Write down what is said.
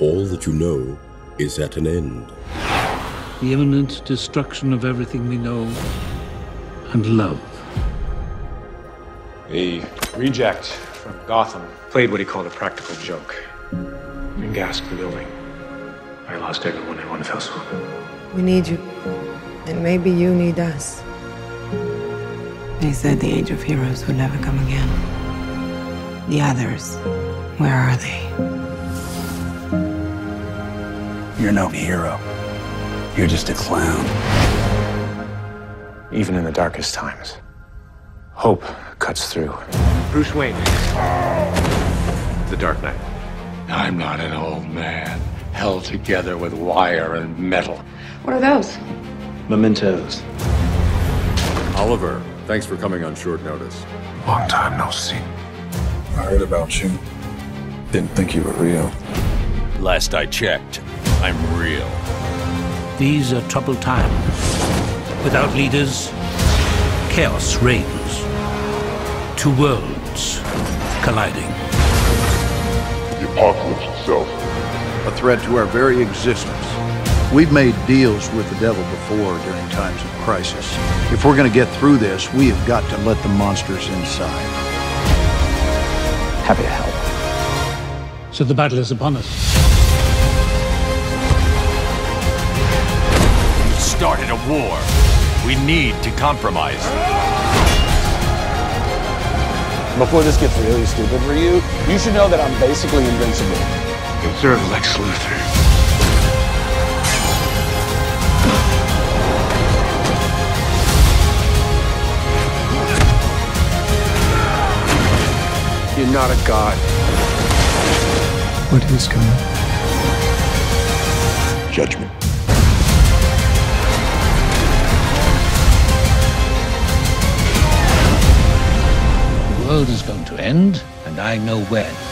all that you know is at an end. The imminent destruction of everything we know and love. A reject from Gotham played what he called a practical joke and gassed the building. I lost everyone in one fell swoop. We need you. And maybe you need us. They said the age of heroes would never come again. The others, where are they? You're no hero. You're just a clown. Even in the darkest times, hope cuts through. Bruce Wayne. The Dark Knight. I'm not an old man held together with wire and metal. What are those? Mementos. Oliver, thanks for coming on short notice. Long time no see. I heard about you. Didn't think you were real. Last I checked, I'm real. These are troubled times. Without leaders, chaos reigns. Two worlds colliding. The apocalypse itself. A threat to our very existence. We've made deals with the devil before during times of crisis. If we're going to get through this, we have got to let the monsters inside. Happy to help. So the battle is upon us. Started a war. We need to compromise. Before this gets really stupid for you, you should know that I'm basically invincible. Observe Lex Luthor. You're not a god. What is coming? Judgment. World is going to end, and I know when.